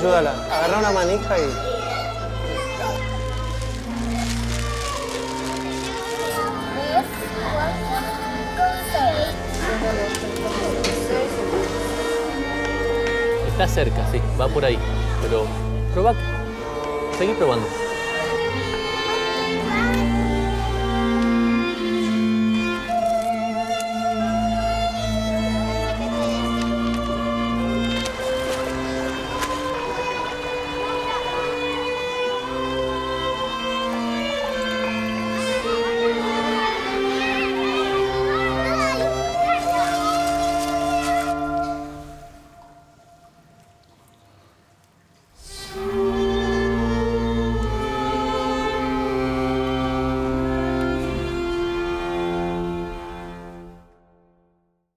Ayúdala, Agarra una manija y... Está cerca, sí, va por ahí. Pero probá. Seguí probando.